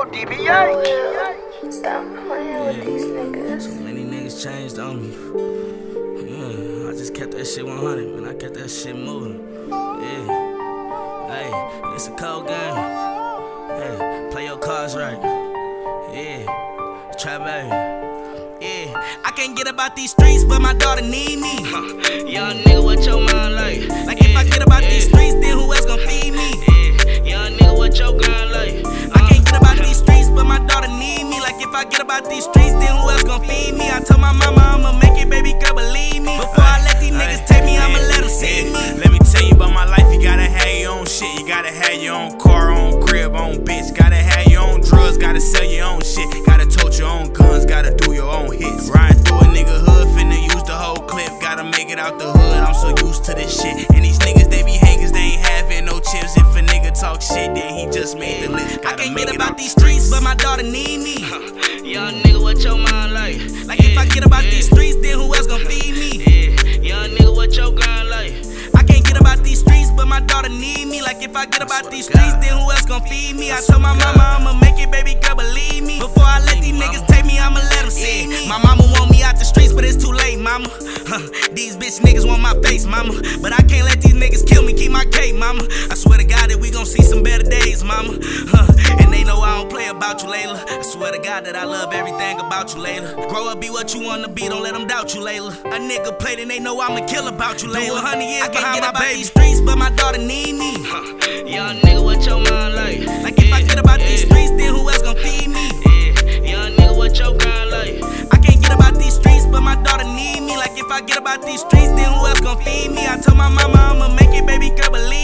Yo, DBH. Stop playing with these niggas. So many niggas changed on me. Yeah, I just kept that shit 100, man. I kept that shit moving. Yeah. Hey, it's a cold game. Hey, play your cards right. Yeah, try baby. Yeah, I can't get about these streets, but my daughter need me. Young nigga, what your mind like? Like I get about these streets, then who else gon' feed me? I told my mama I'ma make it, baby girl, believe me. Before I let these niggas take me, I'ma let them see me. Let me tell you about my life. You gotta have your own shit. You gotta have your own car, own crib, own bitch. Gotta have your own drugs. Gotta sell your own shit. Gotta tote your own guns. Gotta do your own hits. Riding through a nigga hood, finna use the whole clip. Gotta make it out the hood. I'm so used to this shit. And these niggas, they be hangers. They ain't having no chips. If a nigga talk shit, then he just made the list. I Gotta can't get about these streets, but my daughter need me. Young nigga, what your mind like? Like if I get about these streets, then who else gon' feed me? Young nigga, what your grind like? I can't get about these streets, but my daughter need me. Like if I get about these streets, then who else gon' feed me? I told my mama I'ma make it, baby girl, believe me. Before I let these niggas take me, I'ma let them see me. My mama but it's too late, mama. Huh, these bitch niggas want my face, mama. But I can't let these niggas kill me, keep my cake, mama. I swear to God that we gon' see some better days, mama. Huh, and they know I don't play about you, Layla. I swear to God that I love everything about you, Layla. Grow up, be what you wanna be, don't let them doubt you, Layla. A nigga played and they know I'ma kill about you, Layla. years I can't get about these streets, but my daughter need me. Young nigga, what your mind I get about these streets, then who else gon' feed me? I told my mama I'ma make it, baby girl, believe